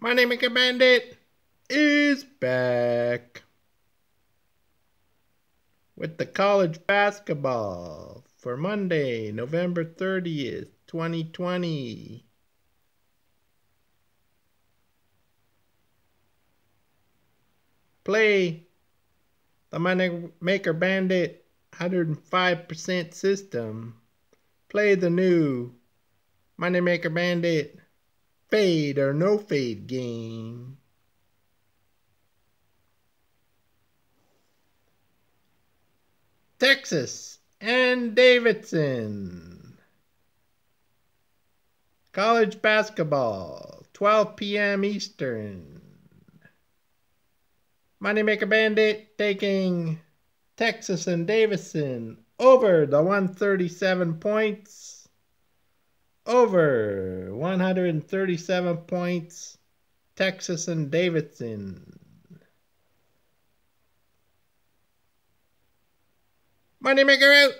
Moneymaker Bandit is back with the college basketball for Monday, November 30th, 2020. Play the Moneymaker Bandit 105% system. Play the new Moneymaker Bandit fade or no fade game. Texas and Davidson. College basketball, 12 p.m. Eastern. Moneymaker Bandit taking Texas and Davidson over the 137 points over 137 points, Texas and Davidson. Moneymaker out.